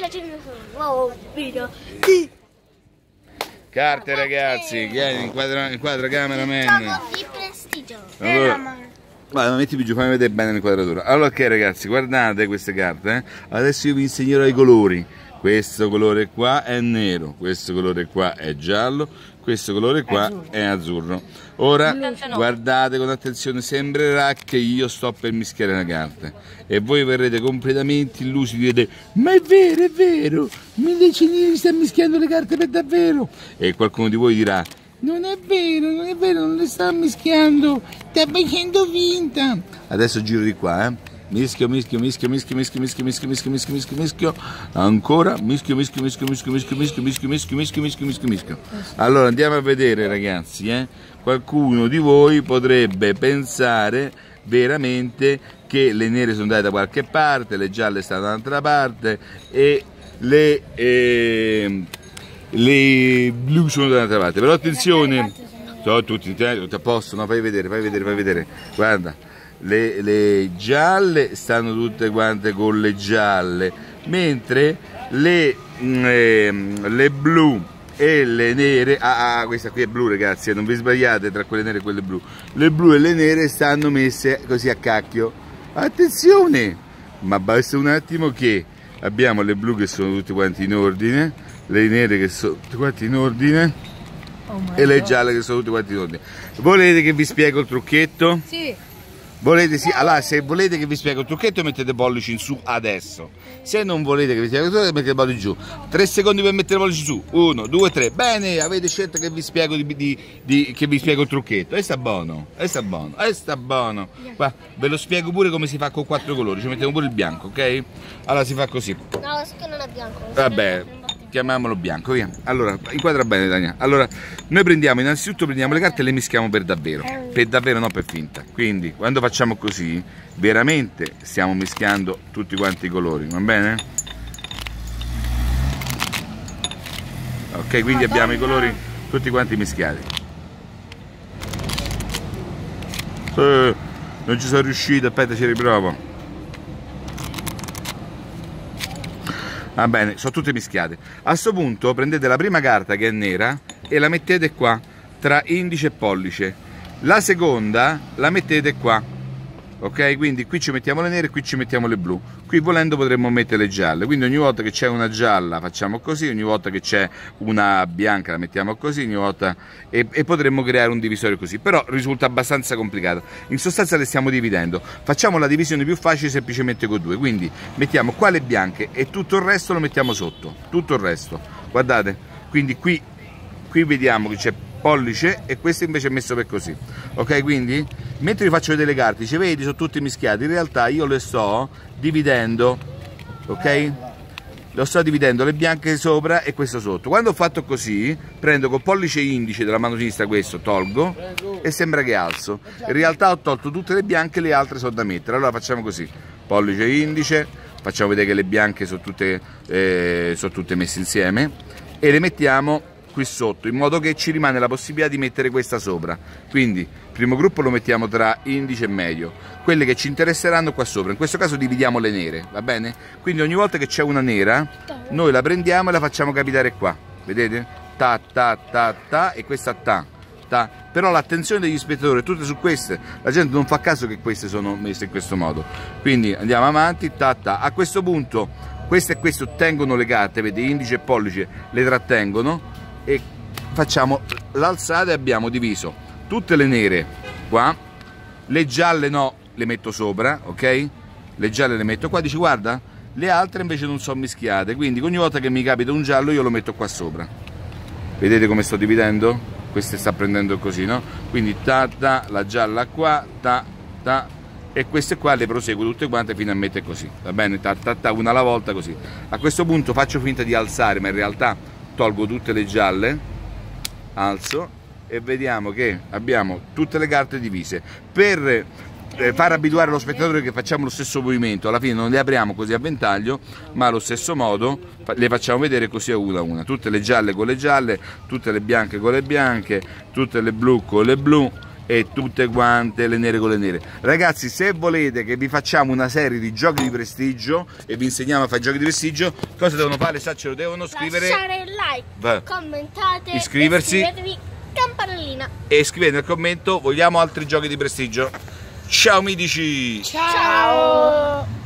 la gente nuovo video. Carte ragazzi, vieni, inquadra, inquadra cameraman. Di prestigio. Allora, guarda, metti più giù, fammi vedere bene l'inquadratura. Allora, ok ragazzi, guardate queste carte. eh. Adesso io vi insegnerò i colori. Questo colore qua è nero, questo colore qua è giallo, questo colore qua è azzurro. Ora guardate con attenzione, sembrerà che io sto per mischiare le carte e voi verrete completamente illusi, direte ma è vero, è vero, Mille Cenini sta mischiando le carte per davvero e qualcuno di voi dirà non è vero, non è vero, non le sta mischiando, sta facendo finta. Adesso giro di qua, eh. Mischio, mischio, mischio, mischio, mischio, mischio, mischio, mischio, mischio, mischio, mischio. Ancora, mischio, mischio, mischio, mischio, mischio, mischio, mischio, mischio, mischio, mischio, mischio, mischio. Allora andiamo a vedere ragazzi, eh. Qualcuno di voi potrebbe pensare veramente che le nere sono andate da qualche parte, le gialle stanno da un'altra parte e le, eh, le blu sono da un'altra parte. Però attenzione, sono tutti, tutti a posto, no? Fai vedere, fai vedere, fai vedere. Guarda, le, le gialle stanno tutte quante con le gialle, mentre le, mm, ehm, le blu e le nere, ah, ah, questa qui è blu ragazzi, eh, non vi sbagliate tra quelle nere e quelle blu, le blu e le nere stanno messe così a cacchio. Attenzione, ma basta un attimo che abbiamo le blu che sono tutte quanti in ordine, le nere che sono tutte quanti in ordine e le gialle che sono tutte quanti in ordine. Volete che vi spiego il trucchetto? Sì. Volete sì, allora se volete che vi spiego il trucchetto mettete pollici in su adesso. Se non volete che vi spiego il trucchetto mettete pollici in giù. Tre secondi per mettere pollici su. Uno, due, tre. Bene, avete scelto che vi spiego, di, di- di- che vi spiego il trucchetto. E sta buono, e sta buono, e sta buono. Qua, ve lo spiego pure come si fa con quattro colori. Ci mettiamo pure il bianco, ok? Allora si fa così. No, che non è bianco. Vabbè, chiamiamolo bianco, via. Allora, inquadra bene Dania. Allora, noi prendiamo, innanzitutto prendiamo le carte e le mischiamo per davvero. Per davvero, non per finta. Quindi, quando facciamo così, veramente stiamo mischiando tutti quanti i colori, va bene? Ok, quindi abbiamo i colori tutti quanti mischiati. Eh, non ci sono riuscito, aspetta ci riprovo. Va bene, sono tutte mischiate. A questo punto prendete la prima carta che è nera e la mettete qua tra indice e pollice. La seconda la mettete qua. Ok? Quindi qui ci mettiamo le nere qui ci mettiamo le blu. Qui volendo potremmo mettere le gialle. Quindi ogni volta che c'è una gialla facciamo così, ogni volta che c'è una bianca la mettiamo così, ogni volta e, e potremmo creare un divisorio così. Però risulta abbastanza complicato. In sostanza le stiamo dividendo. Facciamo la divisione più facile semplicemente con due. Quindi mettiamo qua le bianche e tutto il resto lo mettiamo sotto. Tutto il resto. Guardate, quindi qui, qui vediamo che c'è pollice e questo invece è messo per così. Ok quindi? Mentre vi faccio vedere le carte dice vedi sono tutti mischiati. In realtà io le sto dividendo. Ok? Lo sto dividendo le bianche sopra e questo sotto. Quando ho fatto così prendo col pollice indice della mano sinistra questo tolgo e sembra che alzo. In realtà ho tolto tutte le bianche le altre sono da mettere. Allora facciamo così. Pollice indice facciamo vedere che le bianche sono tutte, eh, sono tutte messe insieme e le mettiamo qui sotto in modo che ci rimane la possibilità di mettere questa sopra. Quindi primo gruppo lo mettiamo tra indice e medio. Quelle che ci interesseranno qua sopra. In questo caso dividiamo le nere va bene? Quindi ogni volta che c'è una nera noi la prendiamo e la facciamo capitare qua. Vedete? Ta ta ta ta e questa ta ta. Però l'attenzione degli spettatori è tutta su queste. La gente non fa caso che queste sono messe in questo modo. Quindi andiamo avanti ta ta. A questo punto questo e questo tengono le carte vedi indice e pollice le trattengono e facciamo l'alzata e abbiamo diviso tutte le nere qua. Le gialle no le metto sopra ok? Le gialle le metto qua. Dici guarda le altre invece non sono mischiate quindi ogni volta che mi capita un giallo io lo metto qua sopra. Vedete come sto dividendo? Queste sta prendendo così no? Quindi ta ta la gialla qua ta ta e queste qua le proseguo tutte quante fino a mettere così va bene? Ta ta ta una alla volta così. A questo punto faccio finta di alzare ma in realtà tolgo tutte le gialle alzo e vediamo che abbiamo tutte le carte divise. Per eh, far abituare lo spettatore che facciamo lo stesso movimento alla fine non le apriamo così a ventaglio ma allo stesso modo le facciamo vedere così a una a una. Tutte le gialle con le gialle tutte le bianche con le bianche tutte le blu con le blu e tutte quante le nere con le nere. Ragazzi, se volete che vi facciamo una serie di giochi di prestigio e vi insegniamo a fare giochi di prestigio, cosa devono fare? Sa, ce lo devono scrivere Lasciare il like, Va. commentate, Iscriversi. iscrivetevi, campanellina. e scrivete nel commento vogliamo altri giochi di prestigio. Ciao mitici! Ciao.